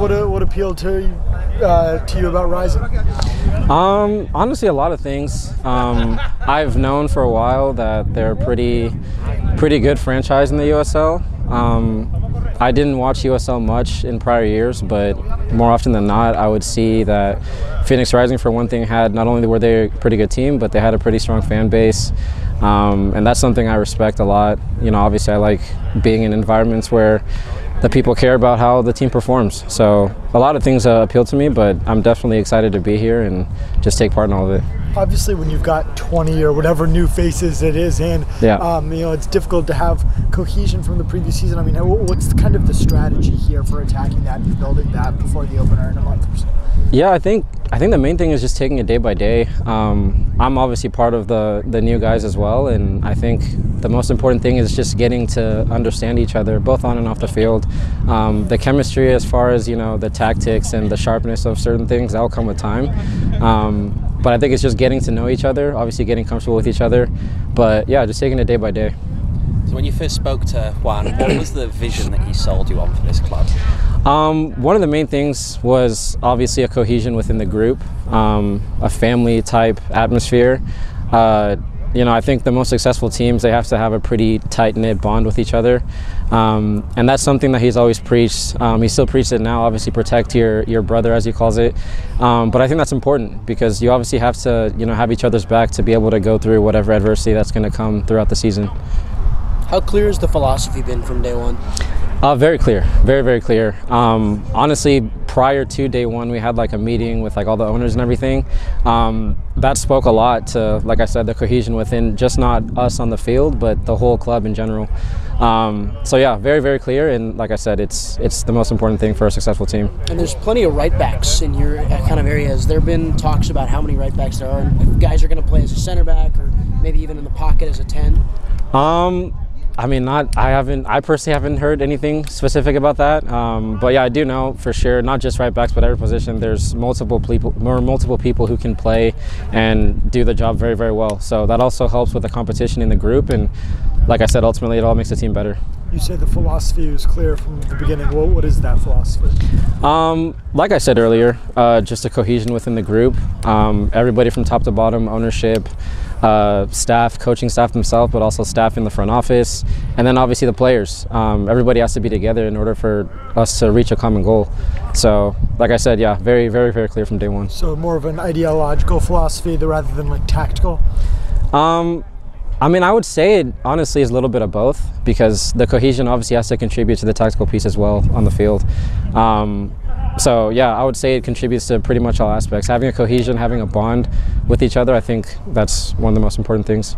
what uh, what appealed to uh, to you about Rising? Um, honestly, a lot of things. Um, I've known for a while that they're pretty, pretty good franchise in the USL. Um, I didn't watch USL much in prior years, but more often than not, I would see that Phoenix Rising, for one thing, had not only were they a pretty good team, but they had a pretty strong fan base, um, and that's something I respect a lot. You know, obviously, I like being in environments where the people care about how the team performs. So a lot of things uh, appeal to me, but I'm definitely excited to be here and just take part in all of it. Obviously, when you've got 20 or whatever new faces it is in, Yeah. um, you know, it's difficult to have cohesion from the previous season. I mean, what's kind of the strategy here for attacking that and building that before the opener in a month or so? Yeah, I think think the main thing is just taking it day by day. Um, I'm obviously part of the the new guys as well, and I think the most important thing is just getting to understand each other, both on and off the field. Um, the chemistry, as far as you know, the tactics and the sharpness of certain things, that'll come with time. Um, but I think it's just getting to know each other, obviously getting comfortable with each other. But yeah, just taking it day by day. So when you first spoke to Juan, what was the vision that he sold you on for this club? Um, one of the main things was obviously a cohesion within the group, um, a family type atmosphere. Uh, you know, I think the most successful teams they have to have a pretty tight knit bond with each other, um, and that's something that he's always preached. Um, he still preaches it now. Obviously, protect your your brother, as he calls it. Um, but I think that's important because you obviously have to you know have each other's back to be able to go through whatever adversity that's going to come throughout the season. How clear has the philosophy been from day one? Uh, very clear, very very clear. Um, honestly, prior to day one, we had like a meeting with like all the owners and everything. Um, that spoke a lot to, like I said, the cohesion within just not us on the field, but the whole club in general. Um, so yeah, very very clear, and like I said, it's it's the most important thing for a successful team. And there's plenty of right backs in your uh, kind of area. Has there been talks about how many right backs there are? And if guys are going to play as a center back or maybe even in the pocket as a 10? Um, I mean, not. I haven't. I personally haven't heard anything specific about that. Um, but yeah, I do know for sure. Not just right backs, but every position. There's multiple people, more multiple people who can play and do the job very, very well. So that also helps with the competition in the group. And like I said, ultimately, it all makes the team better. You say the philosophy was clear from the beginning. What, what is that philosophy? Um, like I said earlier, uh, just a cohesion within the group. Um, everybody from top to bottom, ownership, uh, staff, coaching staff themselves, but also staff in the front office, and then obviously the players. Um, everybody has to be together in order for us to reach a common goal. So, like I said, yeah, very, very, very clear from day one. So more of an ideological philosophy th- rather than like tactical. Um, I mean, I would say it honestly is a little bit of both because the cohesion obviously has to contribute to the tactical piece as well on the field. Um, so yeah, I would say it contributes to pretty much all aspects. Having a cohesion, having a bond with each other, I think that's one of the most important things.